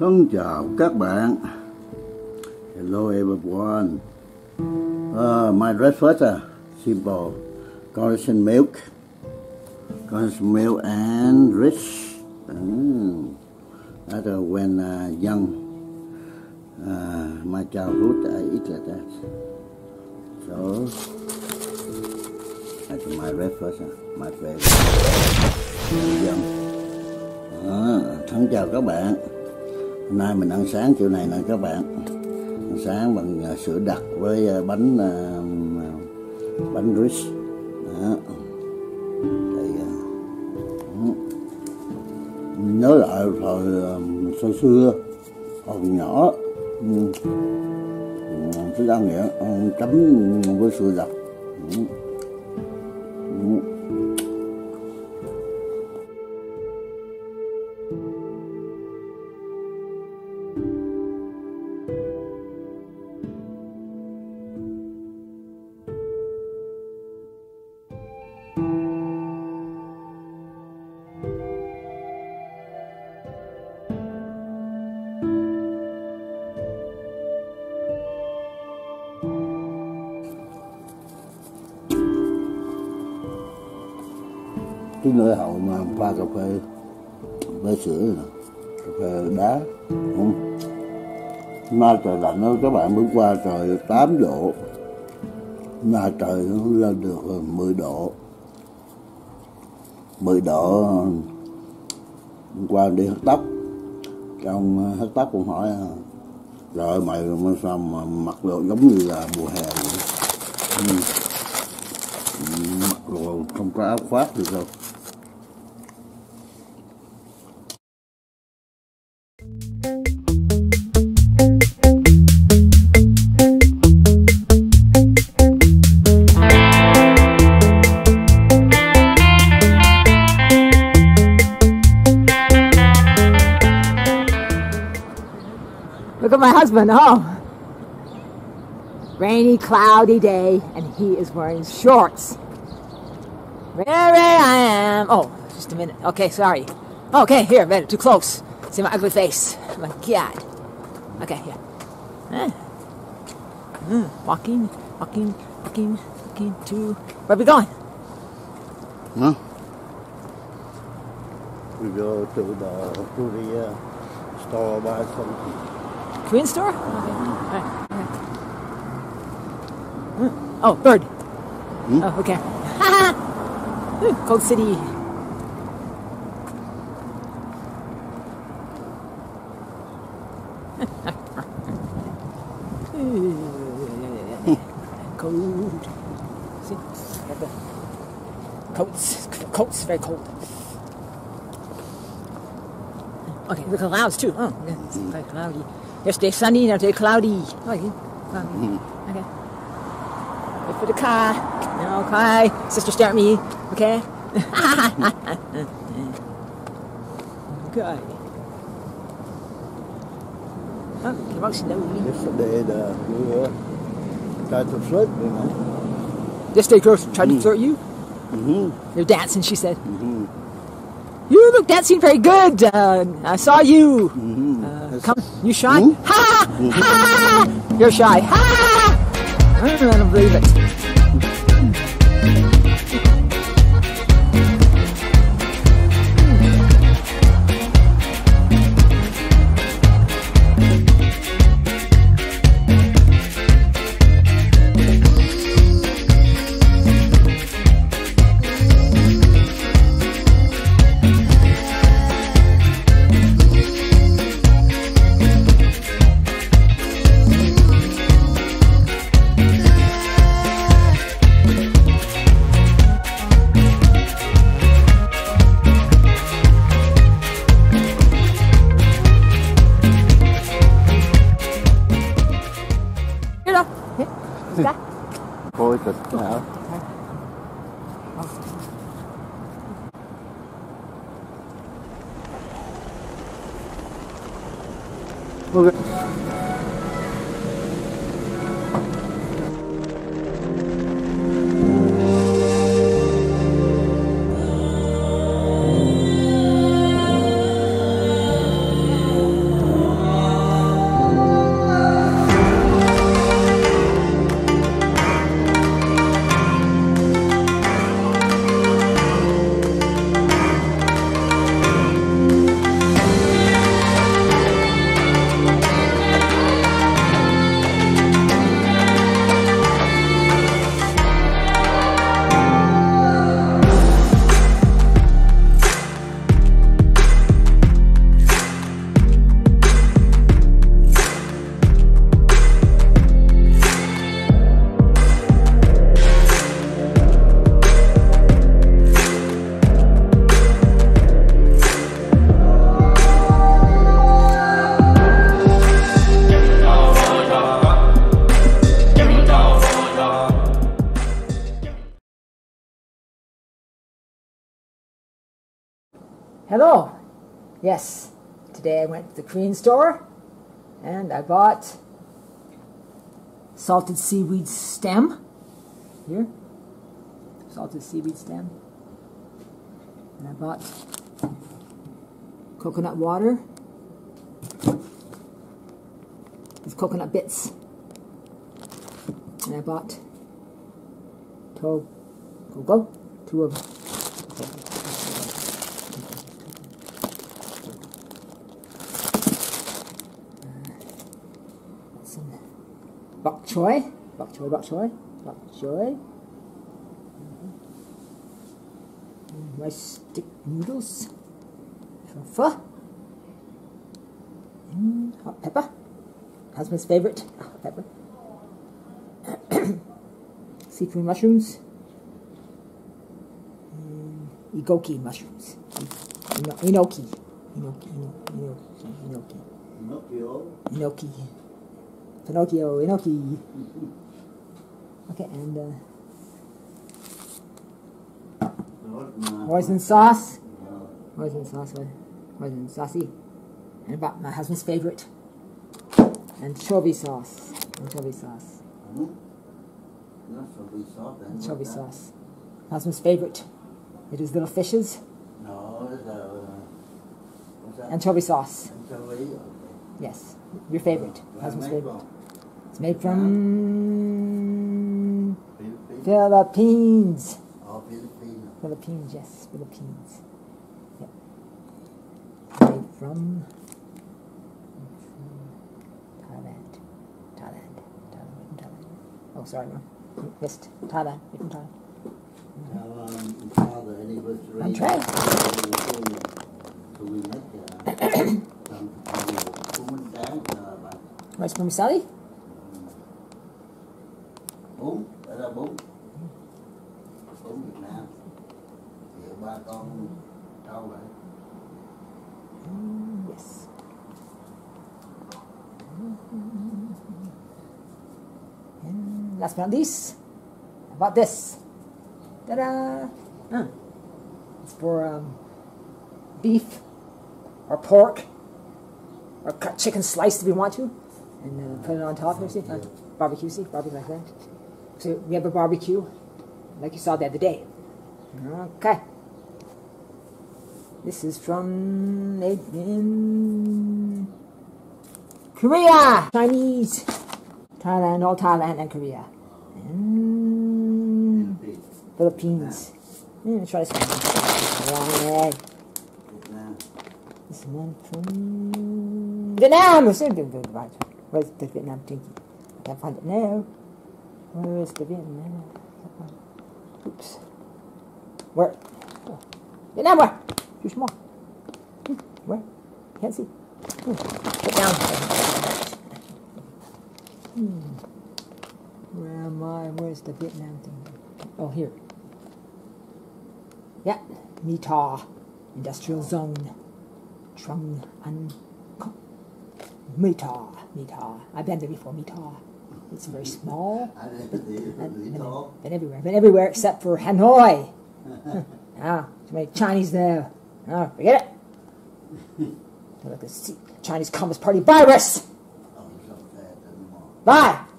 Thân chào các bạn. Hello everyone. Uh, my breakfast uh, simple Cornish milk, Cornish milk and rich. Mm. That uh, when uh, young, uh, my childhood I eat like that. So that's my breakfast, uh, my favorite. Young. À, thân chào các bạn hôm nay mình ăn sáng kiểu này nè các bạn. Ăn sáng bằng à, sữa đặc với à, bánh à, bánh rich đó. Đây, nhớ lại thời xưa xưa hồi nhỏ thức ăn nghĩa chấm với sữa đặc. Cái nơi hậu mà pha cà phê với sữa này, cà phê đá không mai trời lạnh đó các bạn bước qua trời 8 độ mà trời nó lên được 10 độ. 10 độ hôm qua đi hớt tóc trong hớt tóc cũng hỏi rồi mày mà sao mà mặc đồ giống như là mùa hè vậy? Ừ. ừ mặc đồ không có áo khoác được đâu Look at my husband. Oh. Rainy, cloudy day, and he is wearing shorts. There I am. Oh, just a minute. Okay, sorry. Okay, here, better, too close. See my ugly face. My God. Okay, here. Eh. Mm, walking, walking, walking, walking to. Where we going? Huh? We go to the to the uh, store buy something. Queen store? Okay. Right. Okay. Oh, bird. Oh, okay. Hmm, Cold City. cold. See, got the coats. Coats very cold. Okay, the clouds too. Oh, yeah, it's very cloudy. Yesterday sunny, now today cloudy. Okay. yeah, cloudy. Okay. Wait for the car. No, okay. Sister, stare at me. Okay. okay. Oh, came out slowly. Yesterday the uh, tried to flirt, you know. Yesterday, girls tried to flirt you. Mm-hmm. You're dancing, she said. Mhm. You look dancing very good. Uh, I saw you. Uh, come, you shy? Hmm? Ha! Ha! Mm-hmm. You're shy. Ha! I don't believe it. OK。OK。Hello. Yes. Today I went to the Korean store and I bought salted seaweed stem. Here. Salted seaweed stem. And I bought coconut water. with coconut bits. And I bought to go go two of them. Bok choy, bok choy, bok choy, bok choy. Rice stick noodles, pho, mm, hot pepper, husband's favorite, hot pepper. Seafood mushrooms, and igoki mushrooms, enoki, enoki, enoki, enoki, enoki. Pinocchio. Enoki. Pinocchio, Enoki. Okay, and uh, hoisin sauce. Hoisin sauce? Hoisin saucy. And about my husband's favorite. Anchovy sauce. Anchovy sauce. Ừ. Nó sẽ bị sót đấy. Anchovy sauce. Husband's favorite. It is little fishes. What's that? Anchovy sauce. Anchovy. Yes. Your favorite. Husband's favorite. It's made from Philippines. Philippines. Oh, Philippines. Philippines, yes, Philippines. Yep. Made from, Thailand. Thailand. Thailand. Thailand. Oh, sorry, wrong. Missed. Thailand. Made from Thailand. Um, father anniversary. I'm trying. So we make uh, some bằng Rice vermicelli? bún, đó là bún. Bún Việt Nam. Thì ba con trâu vậy. Yes. And last but not least, how about this? Ta-da! Huh. It's for um, beef or pork or cut chicken sliced if you want to, and uh, put it on top here. See, uh, barbecue. See, barbecue like that. So we have a barbecue, like you saw the other day. Okay. This is from in Korea, Chinese, Thailand, all Thailand and Korea, and Philippines. Yeah, try this one. Nam. This one from Vietnam. Where's the Vietnam tinky? I can't find it now. Where is the Vietnam? Oops. Where? Oh. Vietnam, where? Too small. Where? Can't see. Put down. Hmm. Where am I? Where's the Vietnam thing? Oh, here. Yeah. Mita. Industrial Zone. Trung An Mita. Mita. I've been there before, Mita. It's very small. Thì Been, everywhere. Been everywhere except for Hanoi. ah, too many Chinese there. Ah, forget it. They're like a C- Chinese Communist Party virus. Bye.